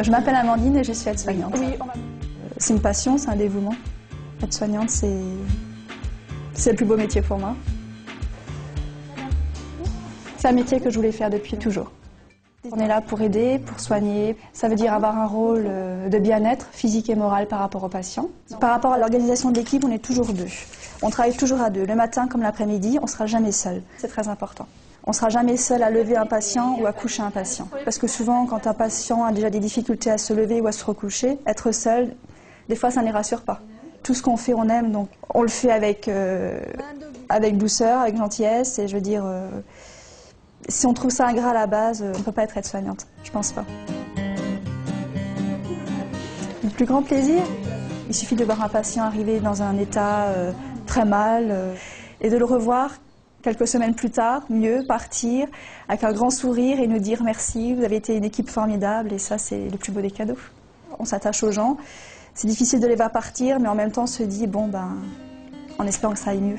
Je m'appelle Amandine et je suis aide-soignante. C'est une passion, c'est un dévouement. Aide-soignante, c'est c'est le plus beau métier pour moi. C'est un métier que je voulais faire depuis toujours. On est là pour aider, pour soigner. Ça veut dire avoir un rôle euh, de bien-être physique et moral par rapport aux patients. Par rapport à l'organisation de l'équipe, on est toujours deux. On travaille toujours à deux, le matin comme l'après-midi, on ne sera jamais seul. C'est très important. On ne sera jamais seul à lever un patient ou à coucher un patient. Parce que souvent, quand un patient a déjà des difficultés à se lever ou à se recoucher, être seul, des fois, ça ne les rassure pas. Tout ce qu'on fait, on aime, donc on le fait avec, euh, douceur, avec gentillesse, et je veux dire, euh, si on trouve ça ingrat à la base, euh, on ne peut pas être aide-soignante. Je pense pas. Le plus grand plaisir, il suffit de voir un patient arriver dans un état très mal et de le revoir quelques semaines plus tard, mieux, partir avec un grand sourire et nous dire merci, vous avez été une équipe formidable et ça c'est le plus beau des cadeaux. On s'attache aux gens, c'est difficile de les voir partir mais en même temps on se dit bon ben en espérant que ça aille mieux.